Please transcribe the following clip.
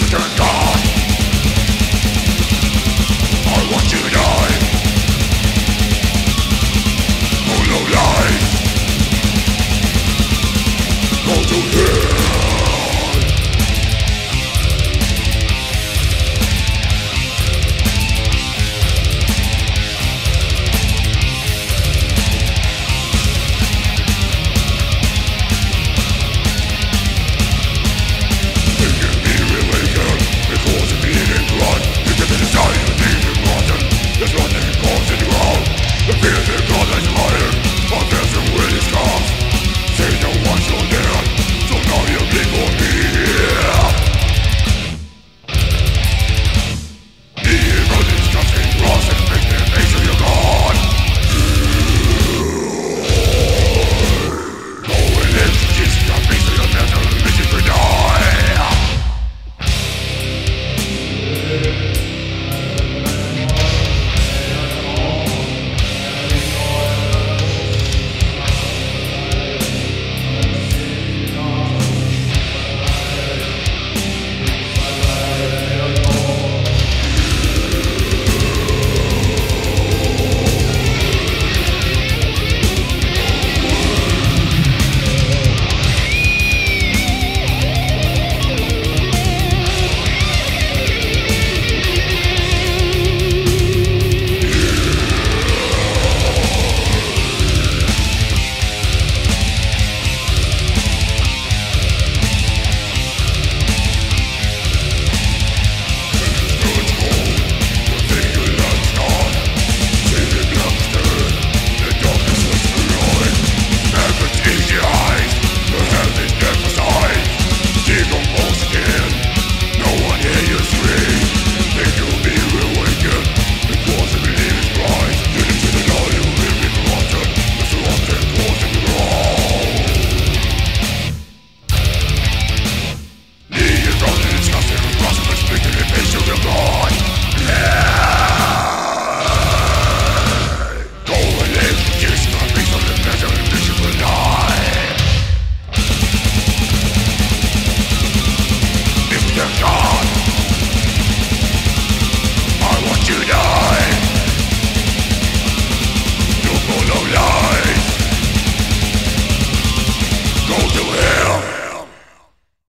You've You're!